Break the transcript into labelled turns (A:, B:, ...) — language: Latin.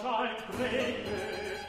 A: scheint präge